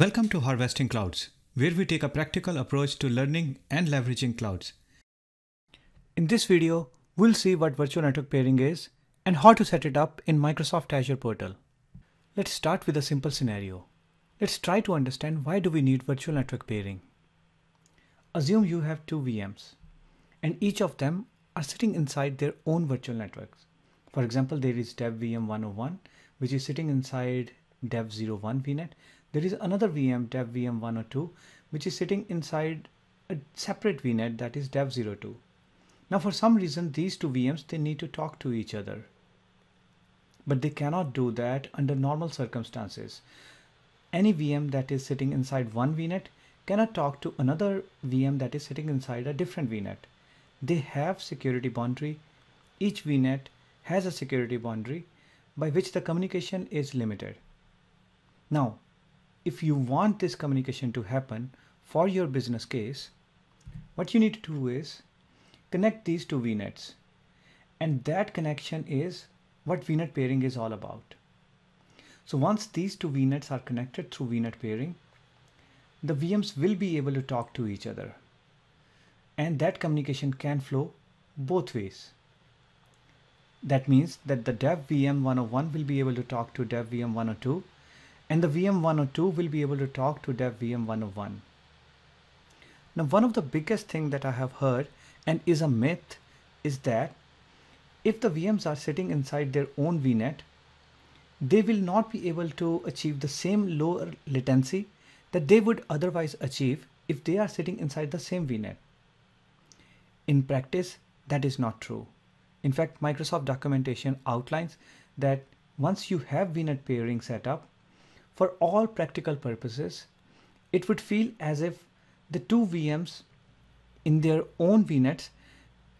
Welcome to Harvesting Clouds, where we take a practical approach to learning and leveraging clouds. In this video, we'll see what virtual network pairing is and how to set it up in Microsoft Azure portal. Let's start with a simple scenario. Let's try to understand why do we need virtual network pairing. Assume you have two VMs and each of them are sitting inside their own virtual networks. For example, there is dev VM 101, which is sitting inside dev 01 VNet. There is another VM dev VM 102, which is sitting inside a separate VNet that is dev 02. Now, for some reason, these two VMs, they need to talk to each other. But they cannot do that under normal circumstances. Any VM that is sitting inside one VNet cannot talk to another VM that is sitting inside a different VNet. They have security boundary. Each VNet has a security boundary by which the communication is limited. Now, if you want this communication to happen for your business case, what you need to do is connect these two VNets. And that connection is what VNet pairing is all about. So once these two VNets are connected through VNet pairing, the VMs will be able to talk to each other. And that communication can flow both ways. That means that the dev VM 101 will be able to talk to dev VM 102 and the VM 102 will be able to talk to dev VM 101. Now one of the biggest thing that I have heard and is a myth is that if the VMs are sitting inside their own VNet, they will not be able to achieve the same lower latency that they would otherwise achieve if they are sitting inside the same VNet. In practice, that is not true. In fact, Microsoft documentation outlines that once you have VNet pairing set up, for all practical purposes, it would feel as if the two VMs in their own VNets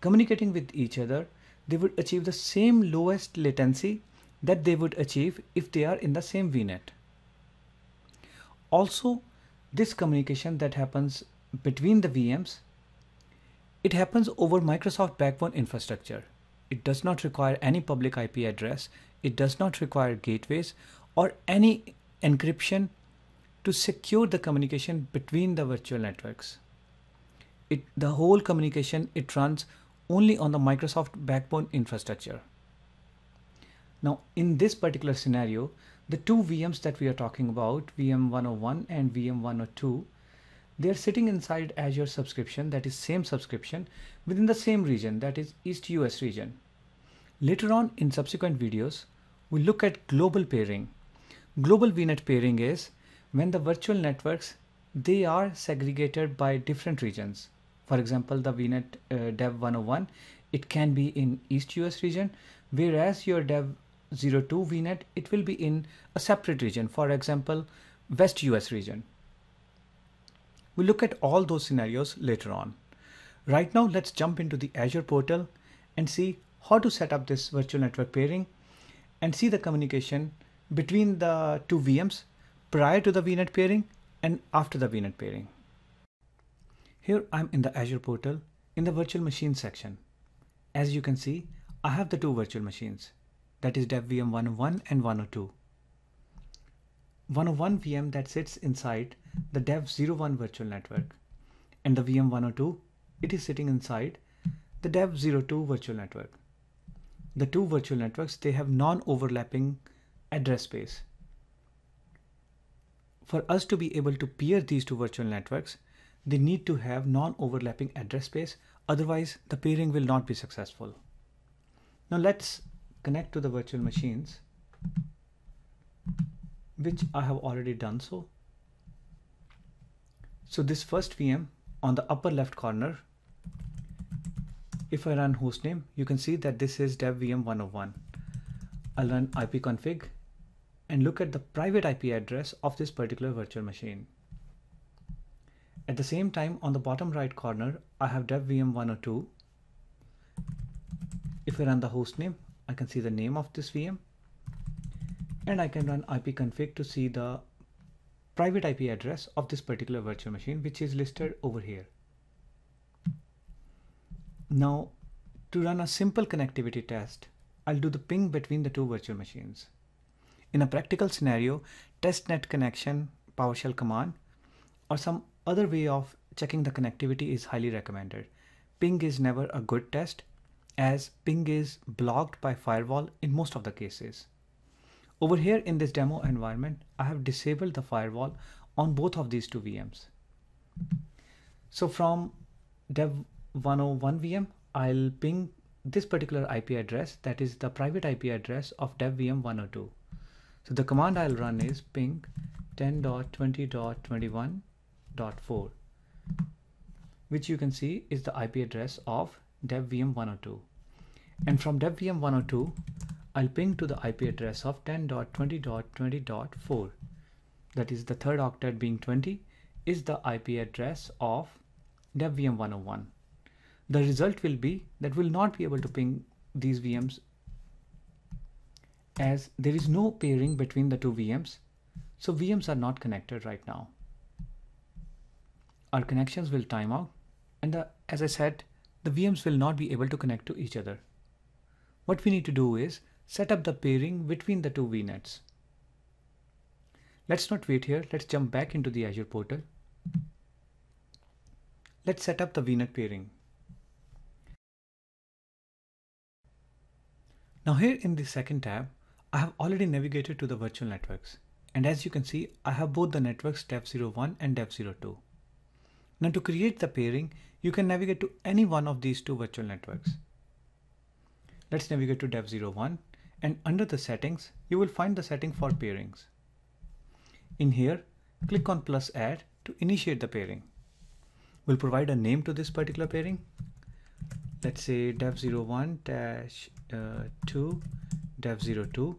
communicating with each other, they would achieve the same lowest latency that they would achieve if they are in the same VNet. Also, this communication that happens between the VMs, it happens over Microsoft Backbone infrastructure. It does not require any public IP address. It does not require gateways or any encryption to secure the communication between the virtual networks. It, the whole communication, it runs only on the Microsoft Backbone infrastructure. Now, in this particular scenario, the two VMs that we are talking about, VM 101 and VM 102, they're sitting inside Azure subscription, that is same subscription, within the same region, that is East US region. Later on in subsequent videos, we look at global peering. Global VNet pairing is when the virtual networks, they are segregated by different regions. For example, the VNet uh, Dev 101, it can be in East US region, whereas your Dev 02 VNet, it will be in a separate region, for example, West US region. We'll look at all those scenarios later on. Right now, let's jump into the Azure portal and see how to set up this virtual network pairing and see the communication between the two VMs prior to the VNet pairing and after the VNet pairing. Here I'm in the Azure portal in the virtual machine section. As you can see, I have the two virtual machines, that is Dev VM 101 and 102. 101 VM that sits inside the Dev 01 virtual network and the VM 102, it is sitting inside the Dev 02 virtual network. The two virtual networks, they have non-overlapping address space. For us to be able to peer these two virtual networks, they need to have non-overlapping address space. Otherwise, the peering will not be successful. Now let's connect to the virtual machines, which I have already done so. So this first VM on the upper left corner, if I run hostname, you can see that this is dev VM 101. I'll run ipconfig and look at the private IP address of this particular virtual machine. At the same time, on the bottom right corner, I have dev VM 102. If I run the hostname, I can see the name of this VM and I can run ipconfig to see the private IP address of this particular virtual machine, which is listed over here. Now, to run a simple connectivity test, I'll do the ping between the two virtual machines. In a practical scenario, Test-NetConnection PowerShell command or some other way of checking the connectivity is highly recommended. Ping is never a good test as ping is blocked by firewall in most of the cases. Over here in this demo environment, I have disabled the firewall on both of these two VMs. So from dev 101 VM, I'll ping this particular IP address that is the private IP address of dev VM 102. So the command I'll run is ping 10.20.21.4 which you can see is the IP address of DevVM 102. and from DevVM 102, I'll ping to the IP address of 10.20.20.4 that is the third octet being 20 is the IP address of DevVM 101. the result will be that we'll not be able to ping these VMs as there is no pairing between the two VMs so VMs are not connected right now. Our connections will time out. And the, as I said the VMs will not be able to connect to each other. What we need to do is set up the pairing between the two VNets let's not wait here. Let's jump back into the Azure portal. Let's set up the VNet pairing. Now here in the second tab, I have already navigated to the virtual networks. And as you can see, I have both the networks dev01 and dev02. Now to create the pairing, you can navigate to any one of these two virtual networks. Let's navigate to dev01 and under the settings, you will find the setting for pairings. In here, click on plus add to initiate the pairing. We'll provide a name to this particular pairing. Let's say dev01 dash uh, 2 dev02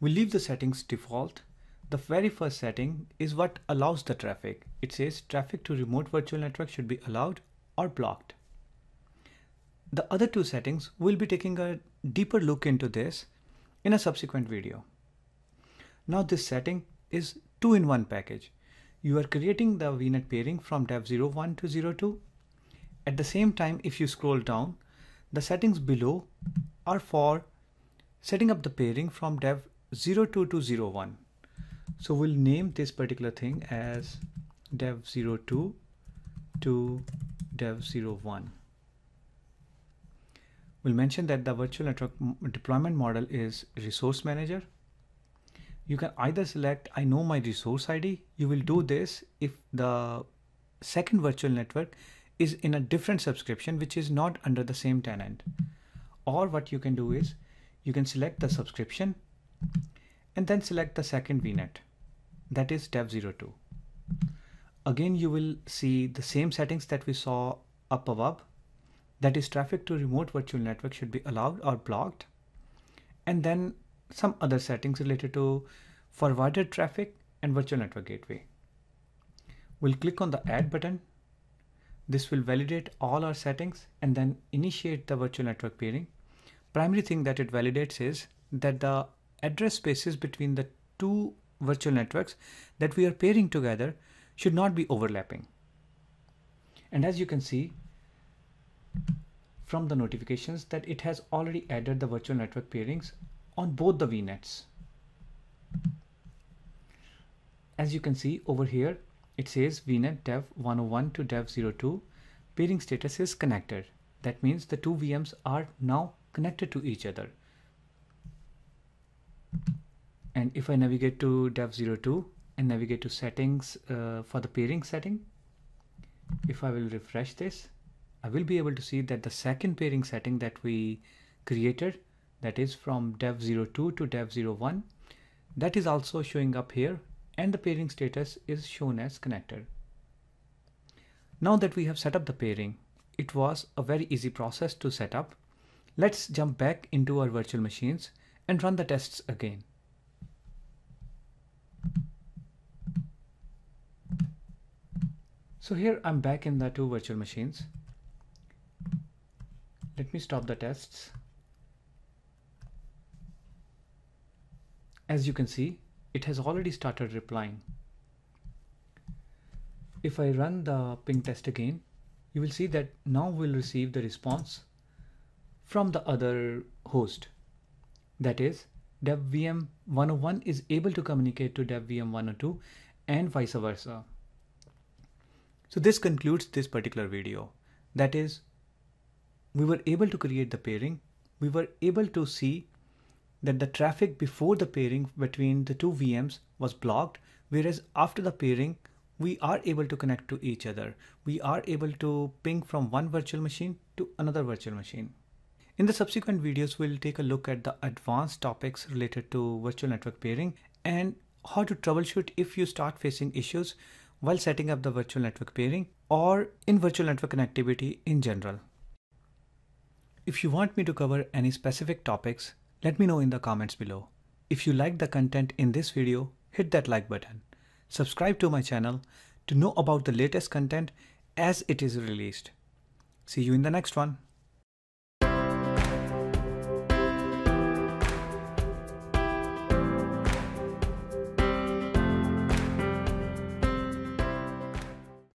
we leave the settings default. The very first setting is what allows the traffic. It says traffic to remote virtual network should be allowed or blocked. The other two settings we'll be taking a deeper look into this in a subsequent video. Now this setting is two in one package. You are creating the vnet pairing from dev01 to 02 at the same time if you scroll down the settings below are for setting up the pairing from dev 02 to 01. So we'll name this particular thing as dev 02 to dev 01. We'll mention that the virtual network deployment model is resource manager. You can either select I know my resource ID. You will do this if the second virtual network is in a different subscription which is not under the same tenant. Or what you can do is you can select the subscription and then select the second VNet that is dev02. Again you will see the same settings that we saw up above that is traffic to remote virtual network should be allowed or blocked and then some other settings related to forwarded traffic and virtual network gateway. We'll click on the add button this will validate all our settings and then initiate the virtual network pairing. Primary thing that it validates is that the address spaces between the two virtual networks that we are pairing together should not be overlapping. And as you can see from the notifications that it has already added the virtual network pairings on both the VNets. As you can see over here, it says VNet dev 101 to dev 02 pairing status is connected. That means the two VMs are now connected to each other. And if I navigate to dev 02 and navigate to settings uh, for the pairing setting, if I will refresh this, I will be able to see that the second pairing setting that we created, that is from dev 02 to dev 01, that is also showing up here and the pairing status is shown as connected. Now that we have set up the pairing, it was a very easy process to set up. Let's jump back into our virtual machines and run the tests again. So here I'm back in the two virtual machines. Let me stop the tests. As you can see, it has already started replying. If I run the ping test again, you will see that now we'll receive the response from the other host. That is DevVM 101 is able to communicate to DevVM 102 and vice versa. So this concludes this particular video. That is, we were able to create the pairing. We were able to see that the traffic before the pairing between the two VMs was blocked, whereas after the pairing, we are able to connect to each other. We are able to ping from one virtual machine to another virtual machine. In the subsequent videos, we'll take a look at the advanced topics related to virtual network pairing and how to troubleshoot if you start facing issues while setting up the virtual network pairing or in virtual network connectivity in general. If you want me to cover any specific topics, let me know in the comments below. If you like the content in this video, hit that like button. Subscribe to my channel to know about the latest content as it is released. See you in the next one.